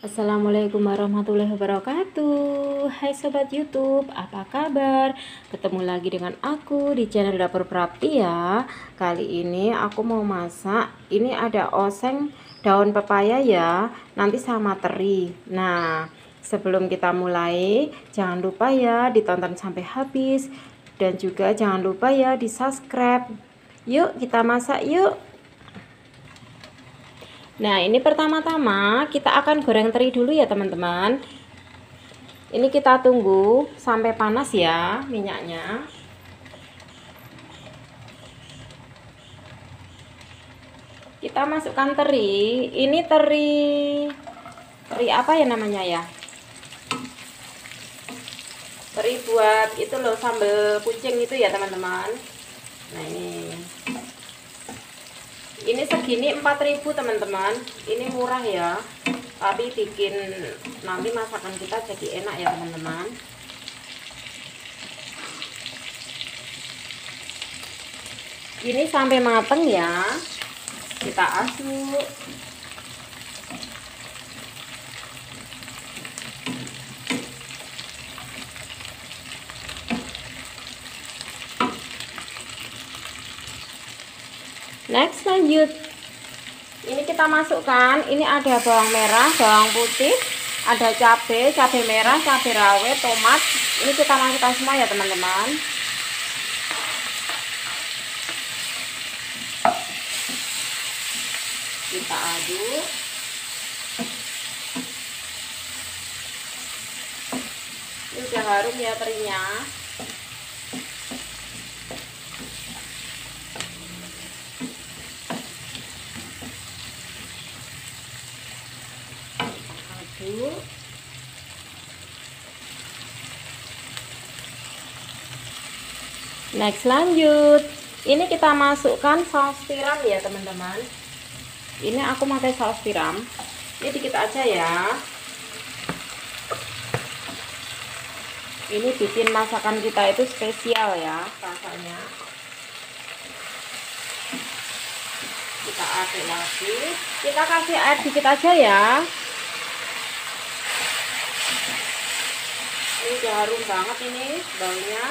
Assalamualaikum warahmatullahi wabarakatuh. Hai Sobat Youtube, apa kabar? Ketemu lagi dengan aku di channel Dapur Prapti ya. Kali ini aku mau masak. Ini ada oseng daun pepaya ya Nanti sama teri. Nah, sebelum kita mulai Jangan lupa ya ditonton sampai habis. Dan juga jangan lupa ya di subscribe. Yuk kita masak yuk Nah, ini pertama-tama kita akan goreng teri dulu ya, teman-teman. Ini kita tunggu sampai panas ya minyaknya. Kita masukkan teri. Ini teri teri apa ya namanya ya? Teri buat itu loh sambal kucing itu ya, teman-teman. Nah, ini ini segini 4000 teman-teman. Ini murah ya. Tapi bikin nanti masakan kita jadi enak ya teman-teman. Ini sampai mateng ya. Kita aduk next lanjut. Ini kita masukkan. Ini ada bawang merah bawang putih ada cabai cabai merah cabai rawit tomat. Ini kita masukkan semua ya teman-teman. Kita aduk. Ini udah harum ya terinya dulu next lanjut. Ini kita masukkan saus tiram ya teman-teman. Ini aku pakai saus tiram. Ini dikit aja ya. Ini bikin masakan kita itu spesial ya rasanya. Kita aduk lagi. Kita kasih air dikit aja ya ini udah harum banget ini baunya.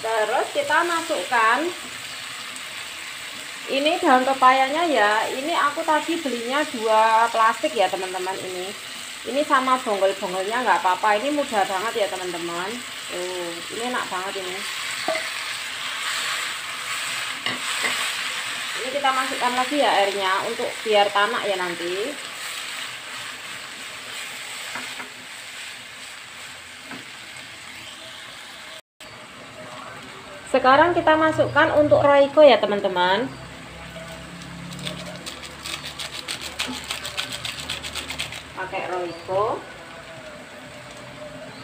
Terus kita masukkan ini daun pepayanya ya. Ini aku tadi belinya dua plastik ya teman-teman ini. Ini sama bonggol-bonggolnya nggak apa-apa. Ini mudah banget ya teman-teman. Uh, ini enak banget ini. Ini kita masukkan lagi ya airnya untuk biar tanah ya nanti. Sekarang kita masukkan untuk roiko ya teman-teman pakai roiko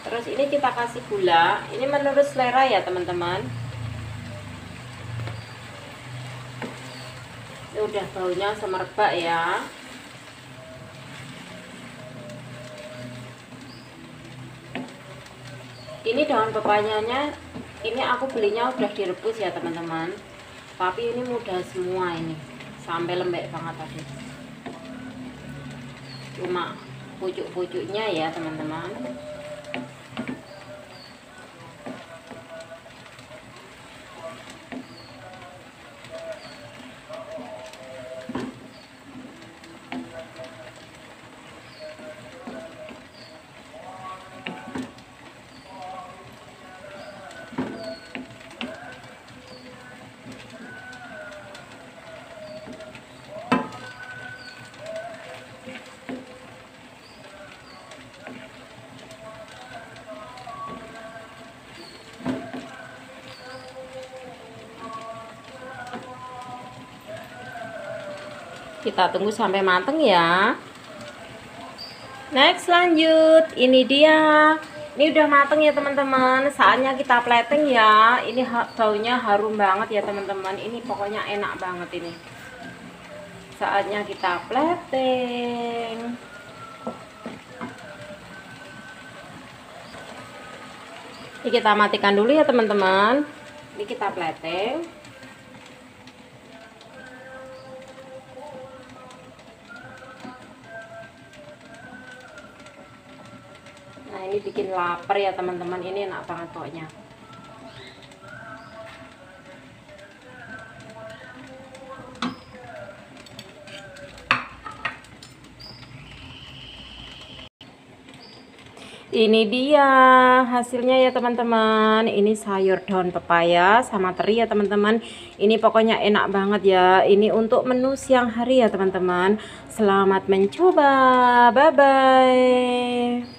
terus ini kita kasih gula. Ini menurut selera ya teman-teman. Udah baunya semerbak ya. Ini daun pepayanya ini aku belinya udah direbus ya teman-teman. Tapi ini mudah semua ini. Sampai lembek banget tadi. Cuma pucuk-pucuknya ya teman-teman kita tunggu sampai mateng ya. Next lanjut. Ini dia. Ini udah mateng ya teman-teman. Saatnya kita plating ya. Ini baunya harum banget ya teman-teman. Ini pokoknya enak banget ini. Saatnya kita plating ini kita matikan dulu ya teman-teman. Ini kita plating ini bikin lapar ya teman-teman. Ini enak banget pokoknya. Ini dia hasilnya ya teman-teman. Ini sayur daun pepaya sama teri ya teman-teman. Ini pokoknya enak banget ya. Ini untuk menu siang hari ya teman-teman. Selamat mencoba. Bye bye